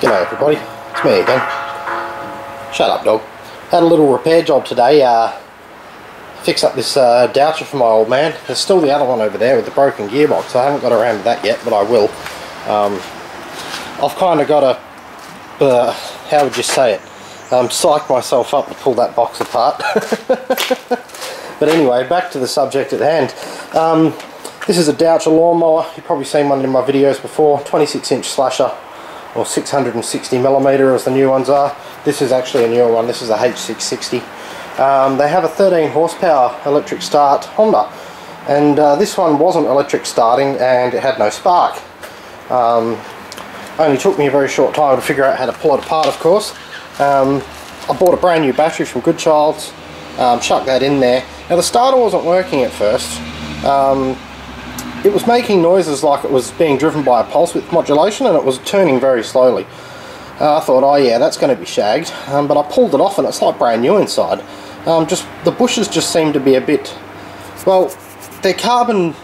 G'day everybody, it's me again. Shut up dog. Had a little repair job today, uh, fix up this uh, Deutscher for my old man. There's still the other one over there with the broken gearbox. I haven't got around to that yet, but I will. Um, I've kind of got to, uh, how would you say it, um, psych myself up to pull that box apart. but anyway, back to the subject at hand. Um, this is a Deutscher lawnmower. You've probably seen one in my videos before. 26 inch slasher or 660 millimeter as the new ones are. This is actually a newer one. This is a H660. Um, they have a 13 horsepower electric start Honda and uh, this one wasn't electric starting and it had no spark. Um, only took me a very short time to figure out how to pull it apart of course. Um, I bought a brand new battery from Goodchild's, um, chucked that in there. Now the starter wasn't working at first. It was making noises like it was being driven by a pulse width modulation and it was turning very slowly. Uh, I thought, oh yeah, that's going to be shagged, um, but I pulled it off and it's like brand new inside. Um, just the bushes just seem to be a bit, well, they're carbon.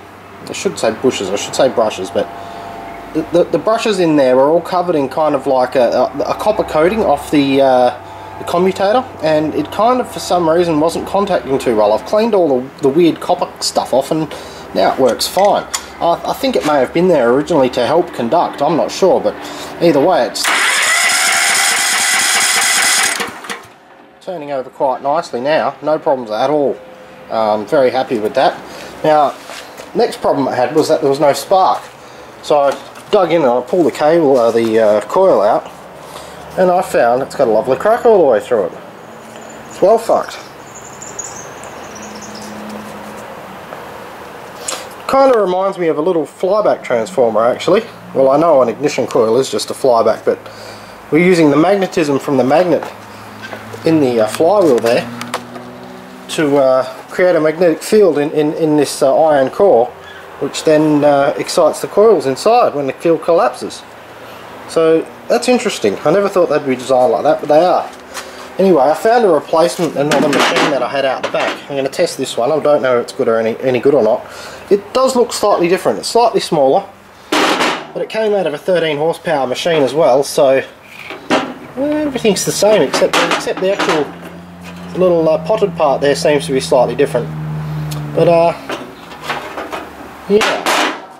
I should say bushes. I should say brushes, but the, the, the brushes in there were all covered in kind of like a, a, a copper coating off the, uh, the commutator, and it kind of for some reason wasn't contacting too well. I've cleaned all the, the weird copper stuff off, and now it works fine. I, I think it may have been there originally to help conduct. I'm not sure, but either way, it's turning over quite nicely now, no problems at all. Um, very happy with that. Now, next problem I had was that there was no spark. So I dug in and I pulled the cable, uh, the uh, coil out, and I found it's got a lovely crack all the way through it. It's well fucked. Kind of reminds me of a little flyback transformer actually. Well I know an ignition coil is just a flyback but we're using the magnetism from the magnet in the uh, flywheel there to uh, create a magnetic field in, in, in this uh, iron core which then uh, excites the coils inside when the field collapses. So that's interesting. I never thought they'd be designed like that but they are. Anyway, I found a replacement another machine that I had out the back. I'm going to test this one. I don't know if it's good or any, any good or not. It does look slightly different. It's slightly smaller, but it came out of a 13 horsepower machine as well, so everything's the same except except the actual little uh, potted part there seems to be slightly different but uh yeah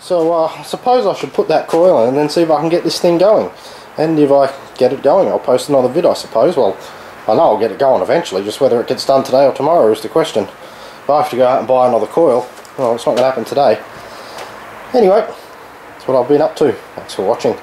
so uh, I suppose I should put that coil in and then see if I can get this thing going and if I get it going I'll post another vid I suppose. Well I know I'll get it going eventually just whether it gets done today or tomorrow is the question. If I have to go out and buy another coil well it's not going to happen today. Anyway that's what I've been up to. Thanks for watching